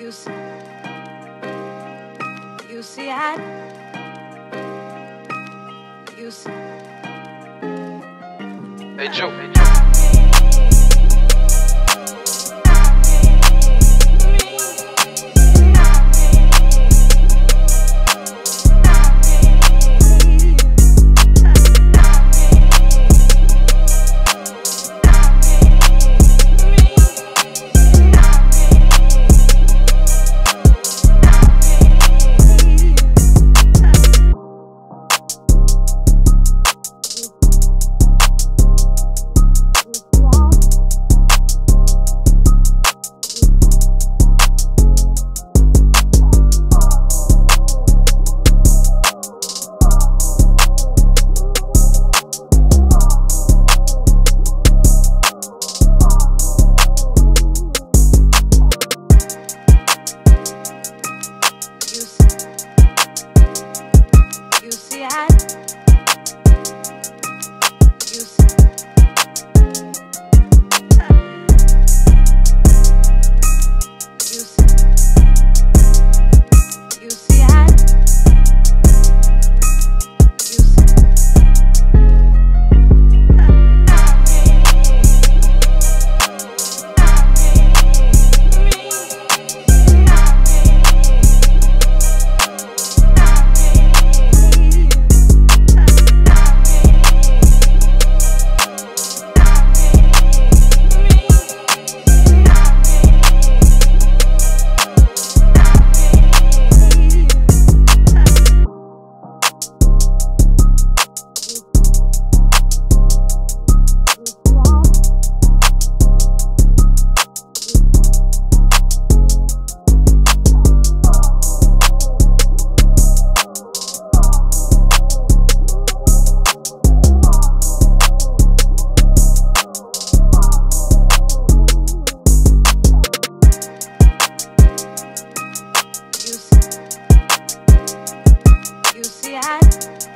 You see, you see, I, you see. Hey Joe. Bye.